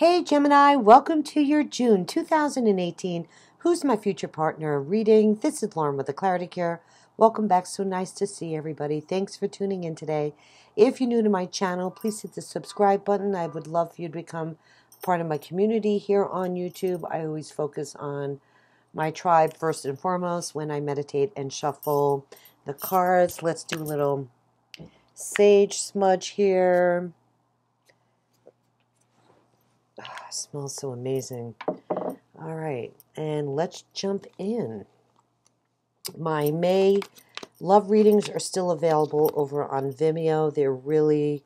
Hey Gemini, welcome to your June 2018 Who's My Future Partner reading. This is Lauren with the Clarity Cure. Welcome back. So nice to see everybody. Thanks for tuning in today. If you're new to my channel, please hit the subscribe button. I would love for you to become part of my community here on YouTube. I always focus on my tribe first and foremost when I meditate and shuffle the cards. Let's do a little sage smudge here. Ah, smells so amazing. All right, and let's jump in. My May love readings are still available over on Vimeo. They're really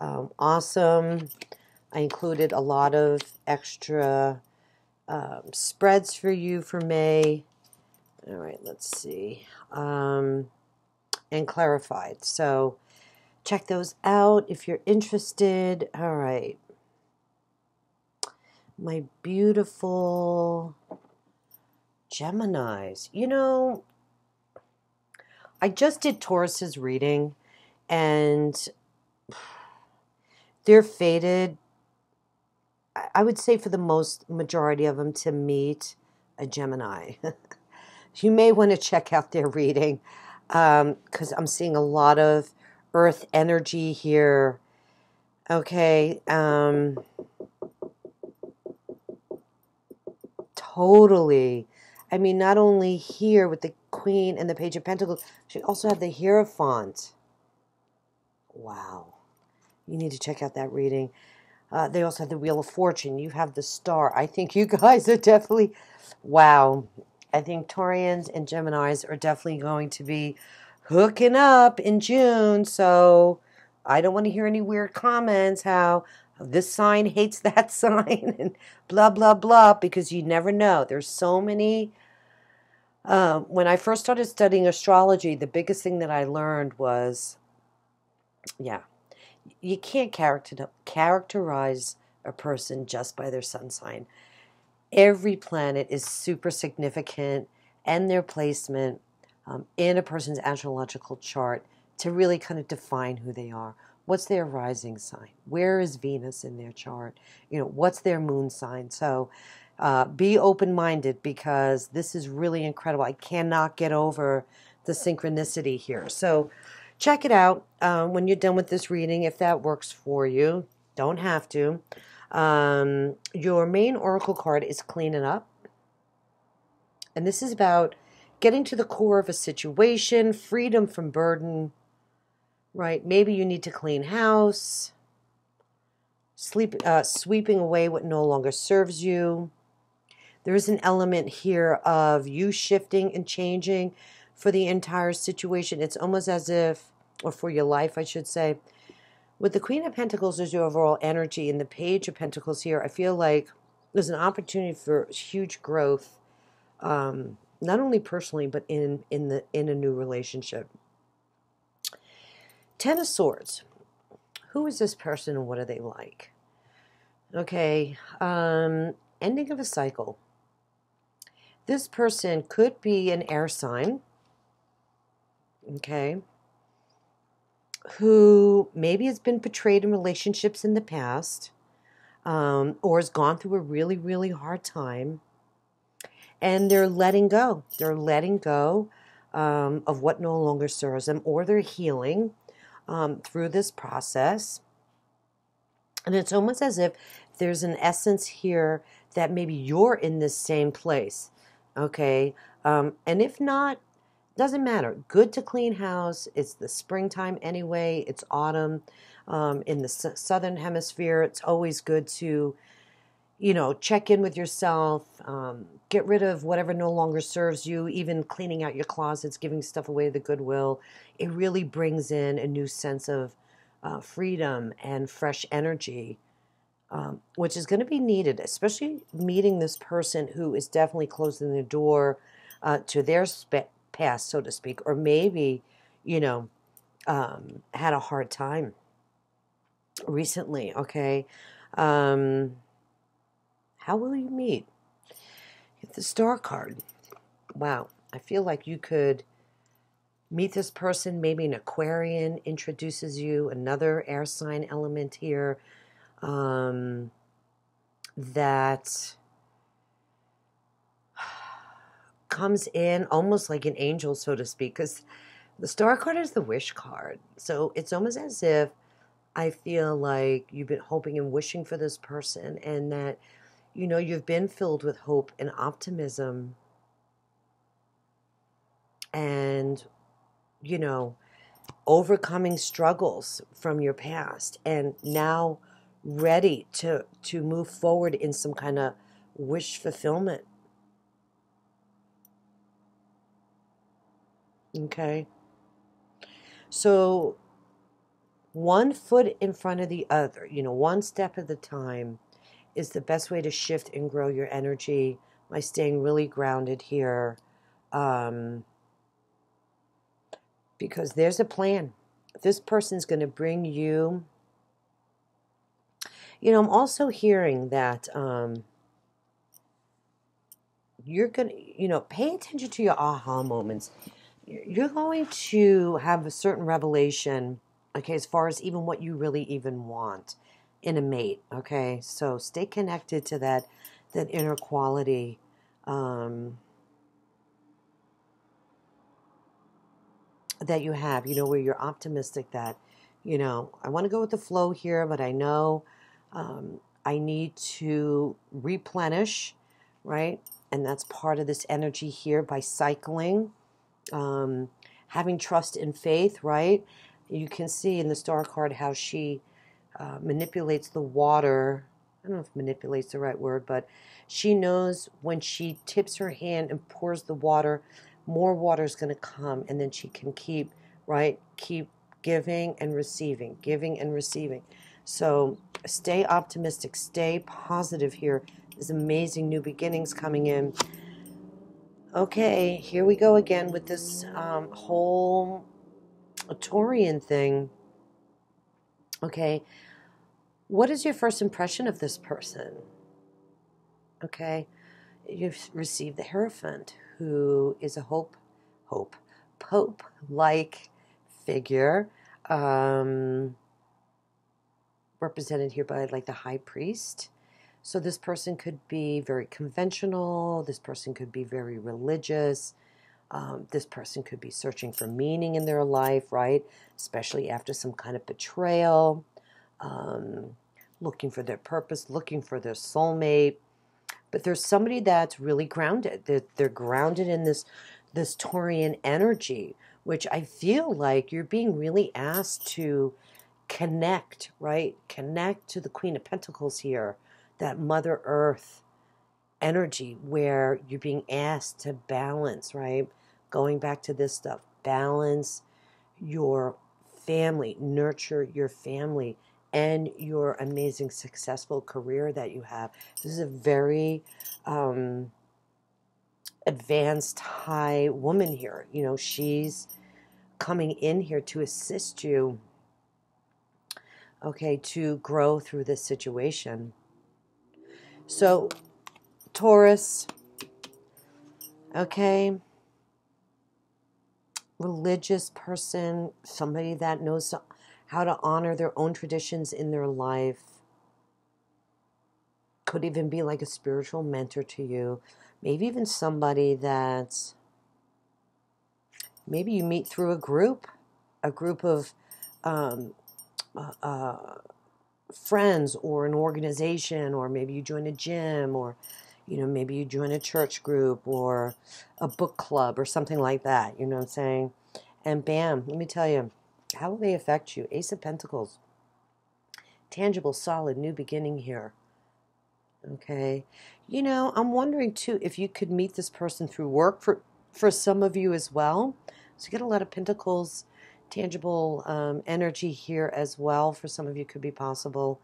um, awesome. I included a lot of extra um, spreads for you for May. All right, let's see. Um, and clarified. So check those out if you're interested. All right my beautiful Geminis. You know, I just did Taurus's reading and they're fated, I would say for the most majority of them, to meet a Gemini. you may want to check out their reading because um, I'm seeing a lot of earth energy here. Okay. Um, Totally. I mean, not only here with the Queen and the Page of Pentacles, she also had the Hierophant. Wow. You need to check out that reading. Uh, they also have the Wheel of Fortune. You have the Star. I think you guys are definitely, wow. I think Taurians and Geminis are definitely going to be hooking up in June. So I don't want to hear any weird comments how this sign hates that sign and blah blah blah because you never know. There's so many uh, when i first started studying astrology the biggest thing that i learned was yeah you can't character, characterize a person just by their sun sign. Every planet is super significant and their placement um, in a person's astrological chart to really kind of define who they are what's their rising sign? Where is venus in their chart? You know what's their moon sign? So uh, be open-minded because this is really incredible. I cannot get over the synchronicity here. So check it out uh, when you're done with this reading if that works for you. Don't have to. Um, your main oracle card is cleaning up. And this is about getting to the core of a situation freedom from burden right? Maybe you need to clean house, sleep, uh, sweeping away what no longer serves you. There's an element here of you shifting and changing for the entire situation. It's almost as if, or for your life, I should say. With the Queen of Pentacles as your overall energy and the Page of Pentacles here, I feel like there's an opportunity for huge growth, um, not only personally but in in the in a new relationship. Ten of Swords. Who is this person and what are they like? Okay, um, ending of a cycle. This person could be an air sign, okay, who maybe has been betrayed in relationships in the past um, or has gone through a really, really hard time and they're letting go. They're letting go um, of what no longer serves them or they're healing um, through this process. And it's almost as if there's an essence here that maybe you're in this same place. Okay. Um, and if not, doesn't matter. Good to clean house. It's the springtime anyway. It's autumn. Um, in the southern hemisphere, it's always good to you know, check in with yourself, um, get rid of whatever no longer serves you, even cleaning out your closets, giving stuff away to the Goodwill. It really brings in a new sense of uh, freedom and fresh energy, um, which is going to be needed, especially meeting this person who is definitely closing the door uh, to their past, so to speak, or maybe, you know, um, had a hard time recently, okay? Um, how will you meet? Get the star card. Wow, I feel like you could meet this person. Maybe an Aquarian introduces you, another air sign element here. Um, that comes in almost like an angel, so to speak, because the star card is the wish card. So it's almost as if I feel like you've been hoping and wishing for this person, and that, you know, you've been filled with hope and optimism. And, you know, overcoming struggles from your past, and now ready to to move forward in some kind of wish fulfillment. Okay. So one foot in front of the other, you know, one step at a time is the best way to shift and grow your energy by staying really grounded here. Um, because there's a plan. This person's going to bring you. You know, I'm also hearing that um, you're going to, you know, pay attention to your aha moments. You're going to have a certain revelation okay, as far as even what you really even want in a mate, okay? So stay connected to that that inner quality. Um, that you have, you know, where you're optimistic that, you know, I want to go with the flow here, but I know um, I need to replenish, right? And that's part of this energy here by cycling, um, having trust and faith, right? you can see in the star card how she uh, manipulates the water. I don't know if manipulates the right word, but she knows when she tips her hand and pours the water, more water is going to come, and then she can keep, right? Keep giving and receiving, giving and receiving. So stay optimistic, stay positive here. There's amazing new beginnings coming in. Okay, here we go again with this um, whole Taurian thing, okay, what is your first impression of this person? Okay, you've received the Hierophant, who is a hope, hope, pope like figure, um, represented here by like the high priest. So this person could be very conventional, this person could be very religious, um, this person could be searching for meaning in their life, right? Especially after some kind of betrayal, um, looking for their purpose, looking for their soulmate. But there's somebody that's really grounded. They're, they're grounded in this this Taurian energy, which I feel like you're being really asked to connect, right? Connect to the Queen of Pentacles here, that Mother Earth energy where you're being asked to balance, right? going back to this stuff, balance your family, nurture your family and your amazing successful career that you have. This is a very um, advanced high woman here. You know, she's coming in here to assist you, okay, to grow through this situation. So, Taurus, okay, religious person, somebody that knows how to honor their own traditions in their life. Could even be like a spiritual mentor to you. Maybe even somebody that maybe you meet through a group, a group of um, uh, uh, friends or an organization, or maybe you join a gym or you know, maybe you join a church group or a book club or something like that. You know what I'm saying? And bam, let me tell you, how will they affect you? Ace of Pentacles. Tangible, solid, new beginning here. Okay. You know, I'm wondering too if you could meet this person through work for for some of you as well. So you get a lot of pentacles, tangible um, energy here as well. For some of you, could be possible.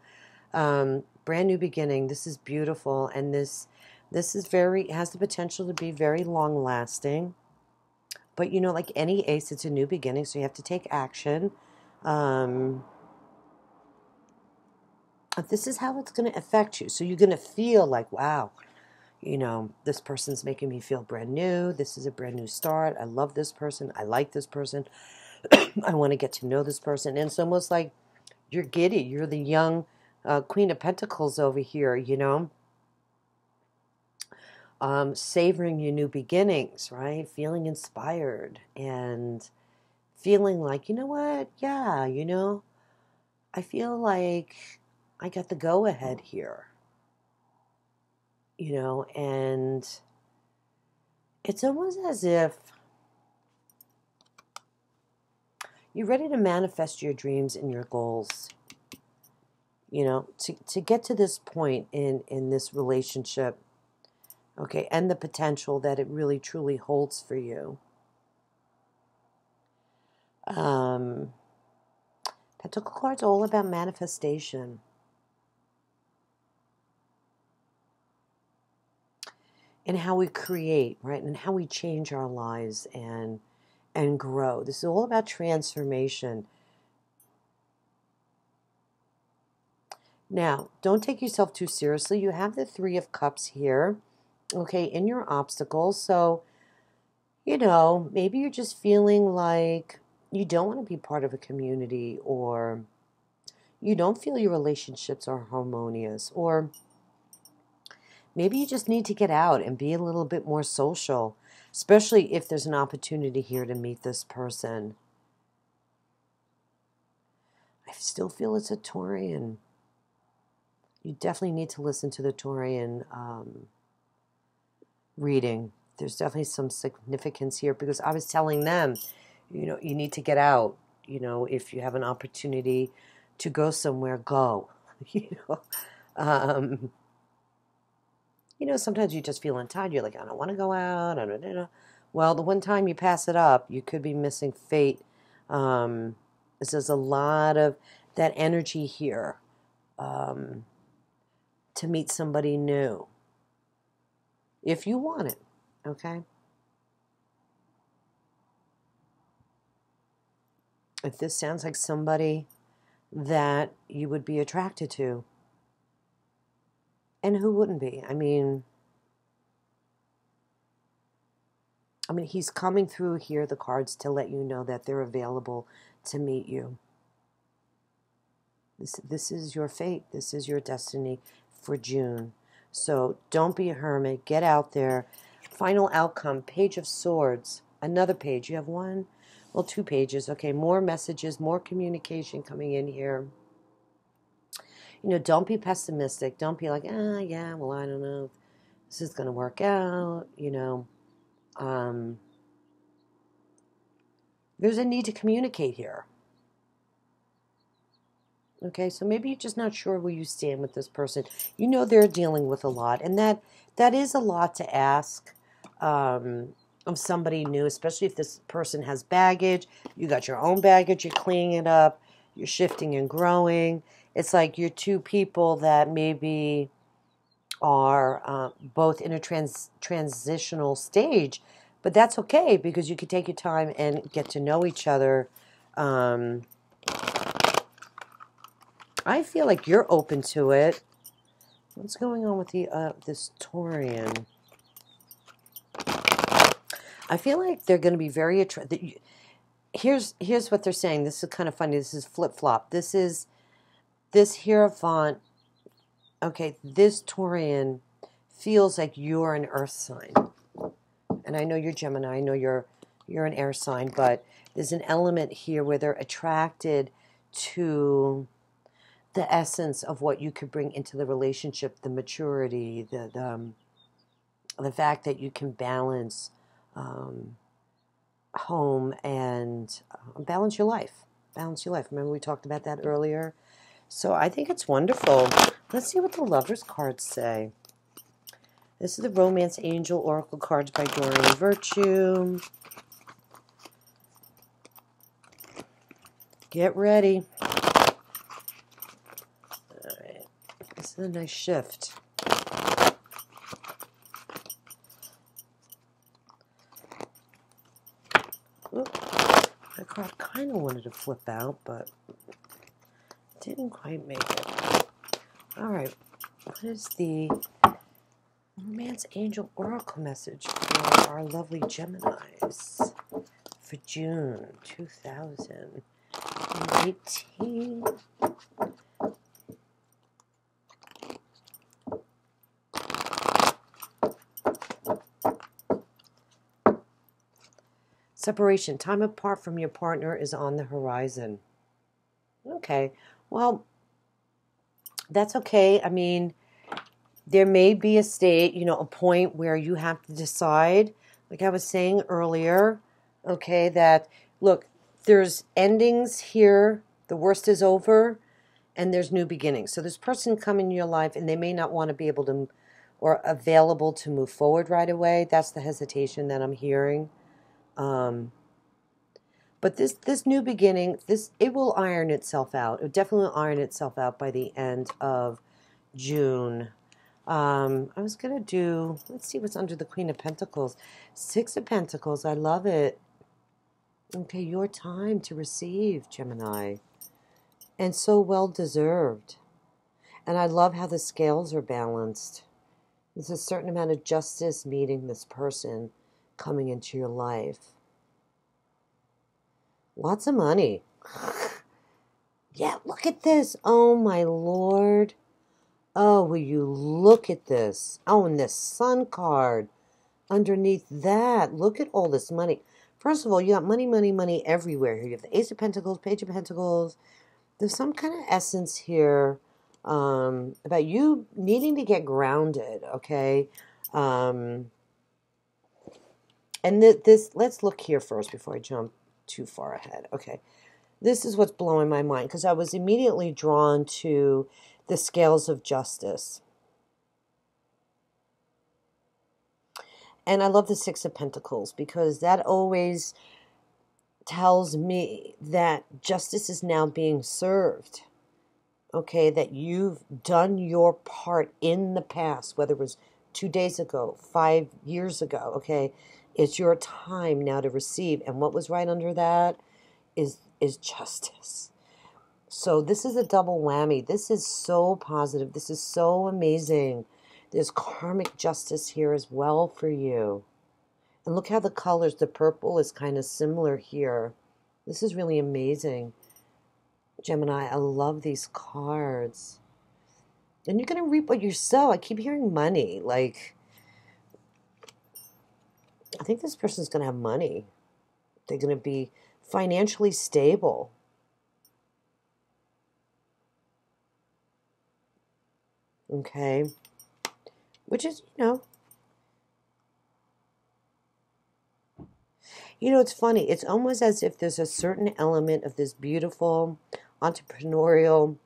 Um, brand new beginning. This is beautiful, and this this is very has the potential to be very long lasting. But you know, like any ace, it's a new beginning, so you have to take action. Um, this is how it's going to affect you. So you're going to feel like, wow, you know, this person's making me feel brand new. This is a brand new start. I love this person. I like this person. I want to get to know this person. And it's almost like you're giddy. You're the young uh, Queen of Pentacles over here, you know um, savoring your new beginnings, right? Feeling inspired and feeling like, you know what? Yeah, you know, I feel like I got the go ahead here. You know, and it's almost as if you're ready to manifest your dreams and your goals. You know, to, to get to this point in, in this relationship, okay, and the potential that it really truly holds for you. Um, Pentacle card's all about manifestation. And how we create, right? And how we change our lives and and grow. This is all about transformation. Now, don't take yourself too seriously. You have the Three of Cups here, okay, in your obstacles. So, you know, maybe you're just feeling like you don't want to be part of a community or you don't feel your relationships are harmonious or maybe you just need to get out and be a little bit more social especially if there's an opportunity here to meet this person. I still feel it's a Taurian. You definitely need to listen to the Taurian um, reading. There's definitely some significance here because I was telling them, you know, you need to get out. You know, if you have an opportunity to go somewhere, go. you know, um, you know, sometimes you just feel untied. You're like, I don't want to go out. I don't know. Well, the one time you pass it up, you could be missing fate. Um, this is a lot of that energy here um, to meet somebody new. If you want it, okay? If this sounds like somebody that you would be attracted to, and who wouldn't be? I mean, I mean, he's coming through here, the cards, to let you know that they're available to meet you. This, this is your fate. This is your destiny for June. So don't be a hermit. Get out there. Final outcome, Page of Swords. Another page. You have one, well, two pages. Okay, more messages, more communication coming in here you know, don't be pessimistic. Don't be like, ah, yeah, well, I don't know this is going to work out. You know, um, there's a need to communicate here. Okay, so maybe you're just not sure where you stand with this person. You know they're dealing with a lot, and that that is a lot to ask um, of somebody new, especially if this person has baggage. You got your own baggage, you're cleaning it up, you're shifting and growing it's like you're two people that maybe are uh, both in a trans transitional stage, but that's okay because you can take your time and get to know each other. Um, I feel like you're open to it. What's going on with the uh, this Taurian? I feel like they're going to be very attracted. Here's here's what they're saying. This is kind of funny. This is flip flop. This is this Hierophant, okay, this Taurian feels like you're an earth sign. And I know you're Gemini, I know you're you're an air sign, but there's an element here where they're attracted to the essence of what you could bring into the relationship, the maturity, the the, um, the fact that you can balance um, home and uh, balance your life. Balance your life. Remember we talked about that earlier so I think it's wonderful. Let's see what the Lovers cards say. This is the Romance Angel Oracle cards by Doreen Virtue. Get ready. All right. Is a nice shift. Oop. Kind of wanted to flip out, but didn't quite make it. All right. What is the Romance Angel Oracle message for our lovely Geminis for June 2018? Separation, time apart from your partner is on the horizon. Okay, well, that's okay. I mean, there may be a state, you know, a point where you have to decide, like I was saying earlier, okay, that look, there's endings here, the worst is over, and there's new beginnings. So this person come in your life and they may not want to be able to or available to move forward right away. That's the hesitation that I'm hearing. Um, but this this new beginning, this it will iron itself out. It definitely iron itself out by the end of June. Um, I was gonna do. Let's see what's under the Queen of Pentacles. Six of Pentacles. I love it. Okay, your time to receive, Gemini, and so well deserved. And I love how the scales are balanced. There's a certain amount of justice meeting this person coming into your life. Lots of money. yeah, look at this. Oh, my Lord. Oh, will you look at this? Oh, and this sun card underneath that. Look at all this money. First of all, you got money, money, money everywhere here. You have the Ace of Pentacles, Page of Pentacles. There's some kind of essence here um, about you needing to get grounded, okay? Um, and th- this, let's look here first before I jump too far ahead. Okay. This is what's blowing my mind because I was immediately drawn to the scales of justice. And I love the Six of Pentacles because that always tells me that justice is now being served. Okay, that you've done your part in the past, whether it was two days ago, five years ago, okay? It's your time now to receive. And what was right under that is is justice. So this is a double whammy. This is so positive. This is so amazing. There's karmic justice here as well for you. And look how the colors, the purple is kind of similar here. This is really amazing. Gemini, I love these cards. And you're going to reap what you sow. I keep hearing money. Like, I think this person's going to have money. They're going to be financially stable. Okay. Which is, you know, you know, it's funny. It's almost as if there's a certain element of this beautiful entrepreneurial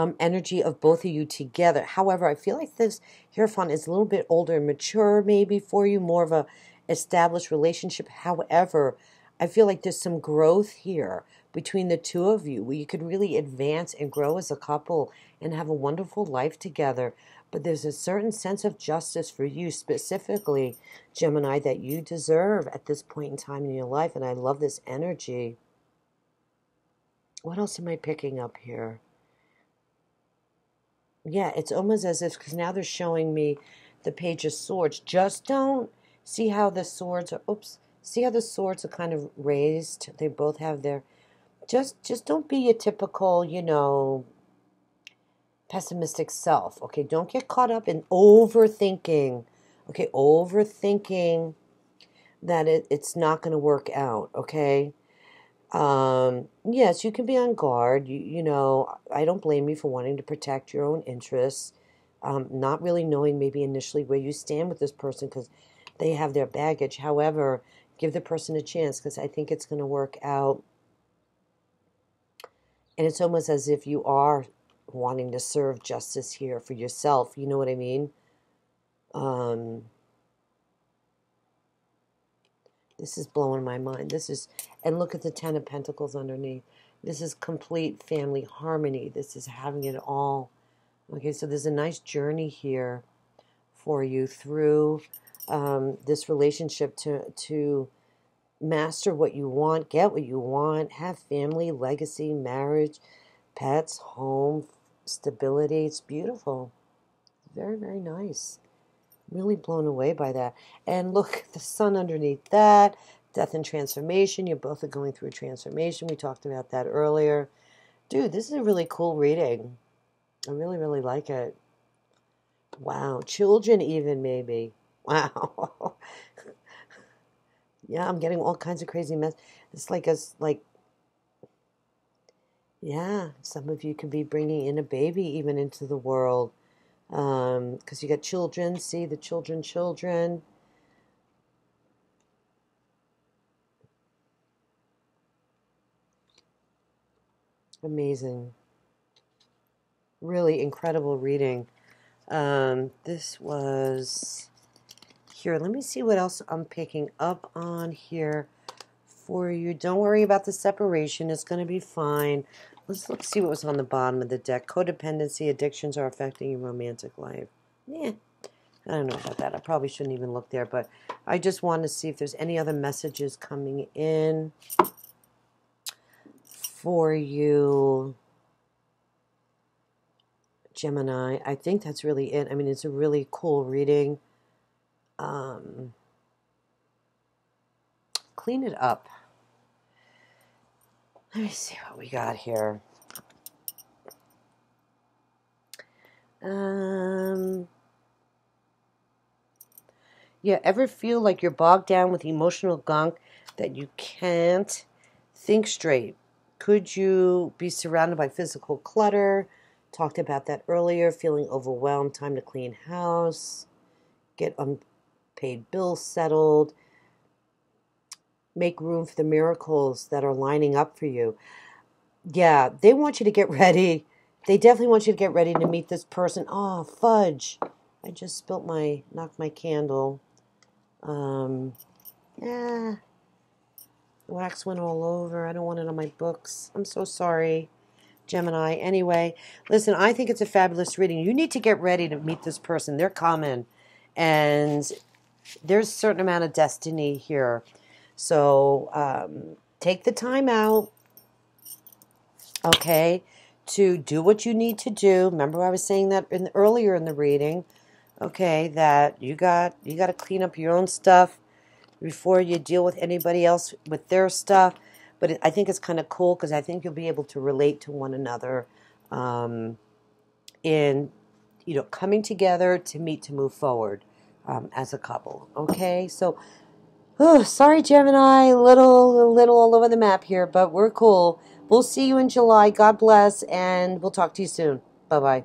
um, energy of both of you together. However, I feel like this Hierophant is a little bit older and mature, maybe for you, more of a established relationship. However, I feel like there's some growth here between the two of you where you could really advance and grow as a couple and have a wonderful life together. But there's a certain sense of justice for you specifically, Gemini, that you deserve at this point in time in your life. And I love this energy. What else am I picking up here? Yeah, it's almost as if because now they're showing me the page of swords. Just don't see how the swords are. Oops, see how the swords are kind of raised. They both have their. Just just don't be a typical, you know, pessimistic self. Okay, don't get caught up in overthinking. Okay, overthinking that it, it's not going to work out. Okay, um, yes, you can be on guard. You, you know, I don't blame you for wanting to protect your own interests, um, not really knowing maybe initially where you stand with this person because they have their baggage. However, give the person a chance because I think it's going to work out. And it's almost as if you are wanting to serve justice here for yourself. You know what I mean? Um, this is blowing my mind. This is, and look at the Ten of Pentacles underneath. This is complete family harmony. This is having it all. Okay, so there's a nice journey here for you through um, this relationship to to master what you want, get what you want, have family, legacy, marriage, pets, home, stability. It's beautiful. Very, very nice really blown away by that. And look, the sun underneath that, death and transformation. You both are going through a transformation. We talked about that earlier. Dude, this is a really cool reading. I really, really like it. Wow. Children, even maybe. Wow. Yeah, I'm getting all kinds of crazy mess. It's like us, like, yeah, some of you could be bringing in a baby even into the world. Um, because you got children, see the children, children. Amazing. Really incredible reading. Um, this was here. Let me see what else I'm picking up on here for you. Don't worry about the separation. It's going to be fine. Let's let's see what was on the bottom of the deck. Codependency, addictions are affecting your romantic life. Yeah, I don't know about that. I probably shouldn't even look there, but I just want to see if there's any other messages coming in for you. Gemini. I think that's really it. I mean, it's a really cool reading. Um, clean it up. Let me see what we got here. Um, yeah, ever feel like you're bogged down with emotional gunk that you can't think straight? Could you be surrounded by physical clutter? Talked about that earlier, feeling overwhelmed, time to clean house, get unpaid bills settled, make room for the miracles that are lining up for you. Yeah, they want you to get ready. They definitely want you to get ready to meet this person. Oh, fudge. I just spilt my, knocked my candle. Um, yeah. Wax went all over. I don't want it on my books. I'm so sorry. Gemini. Anyway, listen, I think it's a fabulous reading. You need to get ready to meet this person. They're coming. And there's a certain amount of destiny here. So um, take the time out, okay, to do what you need to do. Remember, I was saying that in earlier in the reading, okay, that you got you got to clean up your own stuff before you deal with anybody else with their stuff but I think it's kind of cool because I think you'll be able to relate to one another um, in, you know, coming together to meet to move forward um, as a couple. Okay, so, oh, sorry, Gemini, little, little all over the map here, but we're cool. We'll see you in July. God bless, and we'll talk to you soon. Bye bye.